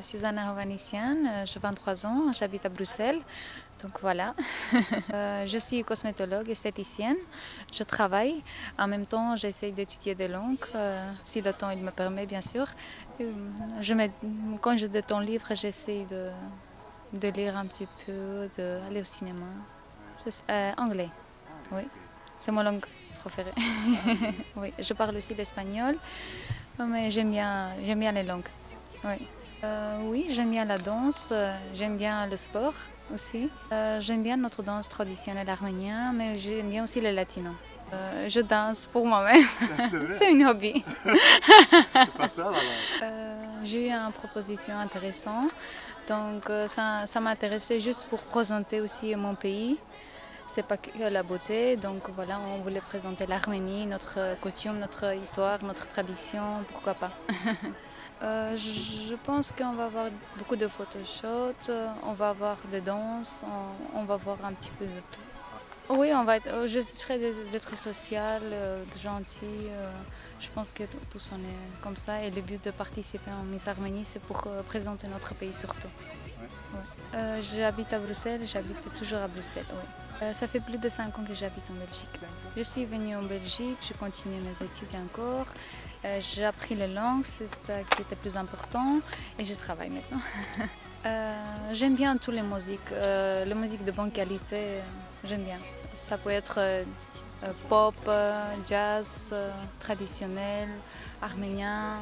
suis Anna Hovannisian, euh, j'ai 23 ans, j'habite à Bruxelles. Donc voilà. Euh, je suis cosmétologue, esthéticienne. Je travaille. En même temps, j'essaie d'étudier des langues, euh, si le temps il me permet, bien sûr. Euh, Je quand j'ai de temps libre, j'essaie de, de lire un petit peu, d'aller au cinéma. Euh, anglais, oui. C'est ma langue préférée. oui, je parle aussi l'espagnol, mais j'aime bien, bien les langues. Oui, Euh, oui j'aime bien la danse, euh, j'aime bien le sport aussi. Euh, j'aime bien notre danse traditionnelle arménienne, mais j'aime bien aussi le latino. Euh, je danse pour moi-même, C'est vrai, c'est un hobby. c'est pas ça alors. J'ai eu une proposition intéressante, donc ça, ça m'intéressait juste pour présenter aussi mon pays. C'est pas que la beauté, donc voilà, on voulait présenter l'Arménie, notre coutume, notre histoire, notre tradition, pourquoi pas. Euh, je pense qu'on va avoir beaucoup de photoshots, euh, on va avoir de danse, on, on va voir un petit peu de tout. Oui, on va être, euh, j'essaierai d'être- social, euh, gentil. je pense que tous on est comme ça et le but de participer en Miss Arménie, c'est pour présenter notre pays surtout. Ouais. Euh, j'habite à Bruxelles, j'habite toujours à Bruxelles. Euh, ça fait plus de 5 ans que j'habite en Belgique. Je suis venue en Belgique, je continue mes études encore. Euh, j'ai appris les langues, c'est ça qui était plus important, et je travaille maintenant. Euh, j'aime bien toutes les musiques, euh, la musique de bonne qualité, j'aime bien. Ça peut être pop, jazz, traditionnel, arménien,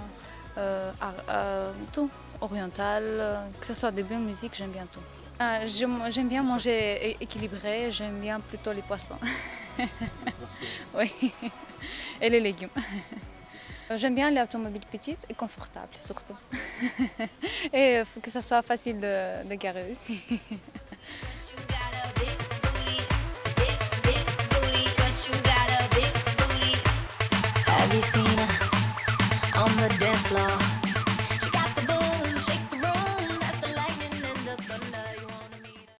ar- tout, oriental, que ce soit des bonnes musiques, j'aime bien tout. Ah, j'aime bien manger équilibré, j'aime bien plutôt les poissons. oui, et les légumes. J'aime bien les automobiles petites et confortables surtout. et euh, faut que ce soit facile de, de garer aussi.